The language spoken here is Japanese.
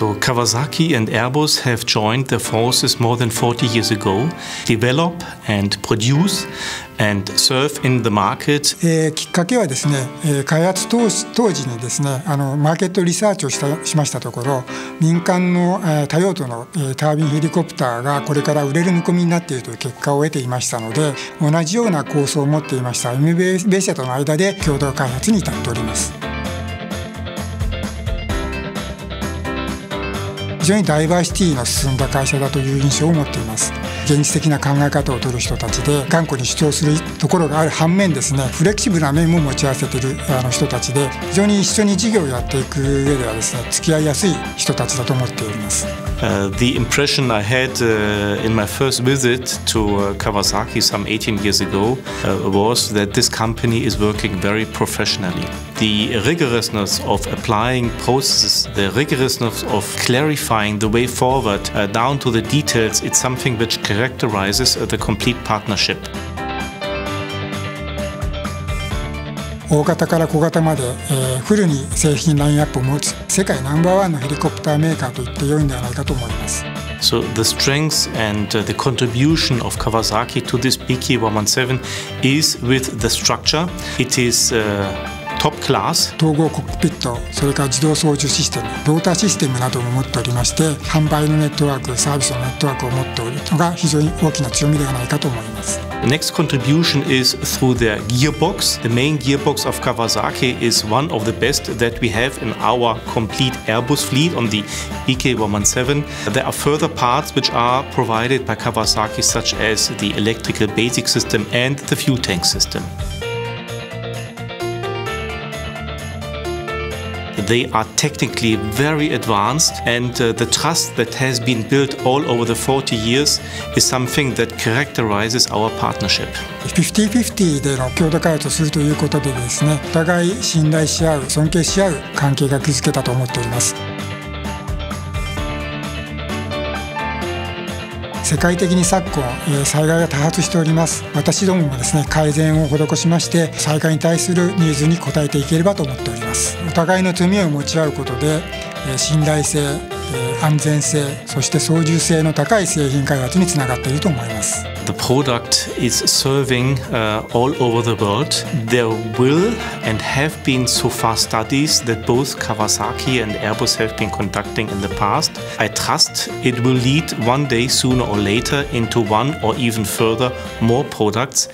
So Kawasaki and Airbus have joined their forces more than 40 years ago, develop and produce and serve in the market. え、きっかけはですね、え、開発当当時にですねあのマーケットリサーチをしたしましたところ民間の、え、多用途の、え、タービンヘリコプターがこれから売れる見込みになっているという結果を得ていましたので同じような構想を持っていました MBA 社との間で共同開発に至っております。非常にダイバーシティの進んだ会社だという印象を持っています現実的な考え方を取る人たちで頑固に主張するところがある反面ですねフレキシブルな面も持ち合わせているあの人たちで非常に一緒に事業をやっていく上ではですね付き合いやすい人たちだと思っております。Uh, the impression I had uh, in my first visit to uh, Kawasaki some 18 years ago uh, was that this company is working very professionally. The rigorousness of applying processes, the rigorousness of clarifying the way forward uh, down to the details, it's something which characterizes the complete partnership. 大型から小型まで、えー、フルに製品ラインアップを持つ世界ナンバーワンのヘリコプターメーカーと言って良いんではないかと思います。So the strength and uh, the contribution of Kawasaki to this BK117 is with the structure. It is uh, top class 統合コックピットそれから自動操縦システムローターシステムなども持っておりまして販売のネットワークサービスのネットワークを持っておるのが非常に大きな強みではないかと思います The next contribution is through their gearbox. The main gearbox of Kawasaki is one of the best that we have in our complete Airbus fleet on the BK117. There are further parts which are provided by Kawasaki, such as the electrical basic system and the fuel tank system. They are technically very advanced, and uh, the trust that has been built all over the 40 years is something that characterizes our partnership. 50-50での共同開発をするということでですね、お互い信頼し合う、尊敬し合う関係が築けたと思っております。 世界的に昨今、え災害が多発しております。私どももですね改善を施しまして災害に対するニーズに応えていければと思っております。お互いの罪を持ち合うことで、え信頼性、安全性そして操縦性の高い製品開発につながっていると思います The product is serving uh, all over the world. There will and have been so far studies that both Kawasaki and Airbus have been conducting in the past. I trust it will lead one day sooner or later into one or even further more products